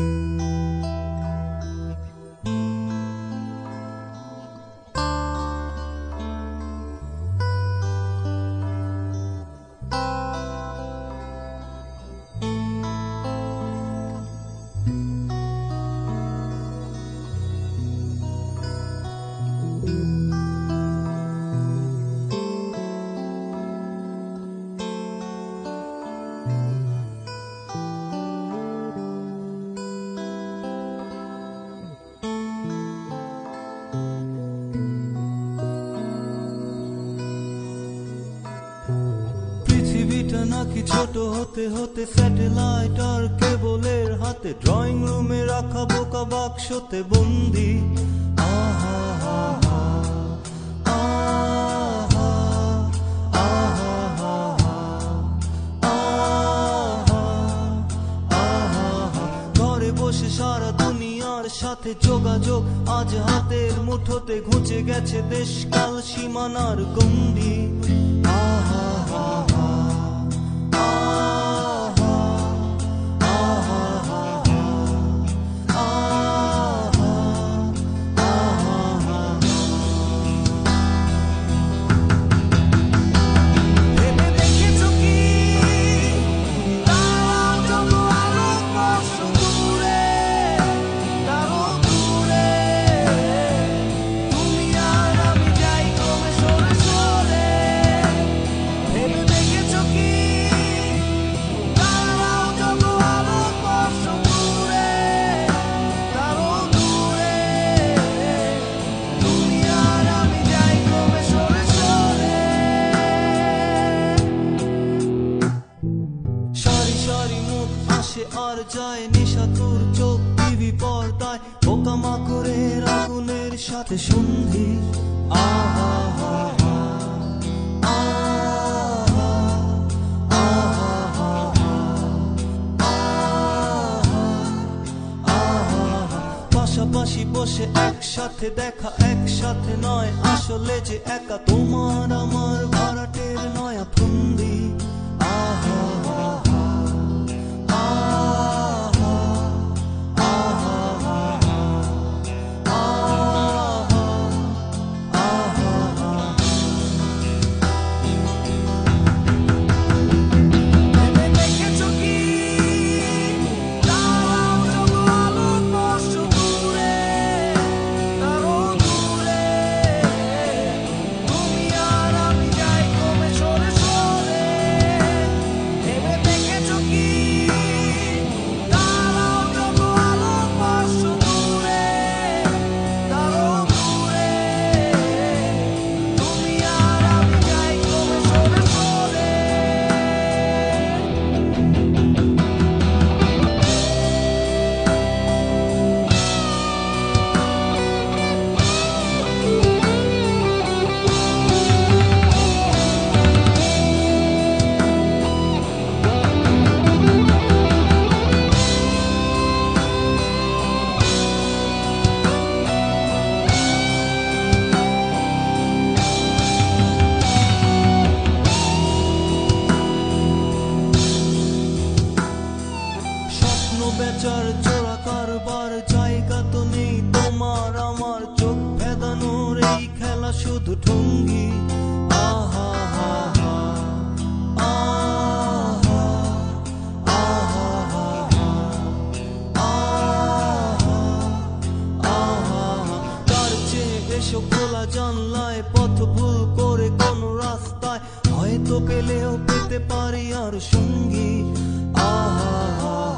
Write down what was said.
Música পৃথিবীটা নাকি ছোট হতে হতে স্যাটেলাইট আর কেবলের হাতে ড্রয়িং রুমে রাখা বোকা বাক্সতে বন্দি। আহা আহা আহা হা হা আহা আহা ঘরে বসে সারা দুনিয়ার সাথে যোগাযোগ, আজ হাতের মুঠোতে ঘুচে গেছে দেশকাল সীমানার গন্ডি যায় নিশাতুর চোখ টিভি পর্দায় পোকামাকড়ের আগুনের সাথে সন্ধি। পাশাপাশি বসে একসাথে দেখা, একসাথে নয় আসলে যে একা। তোমার আমার খেলা আহা আহা আহা আহা আহা তার চেয়ে এসো জানলায়, পথ ভুল করে কোন রাস্তায়। হয়তো পেলেও পেতে পারি আর সঙ্গী। আহা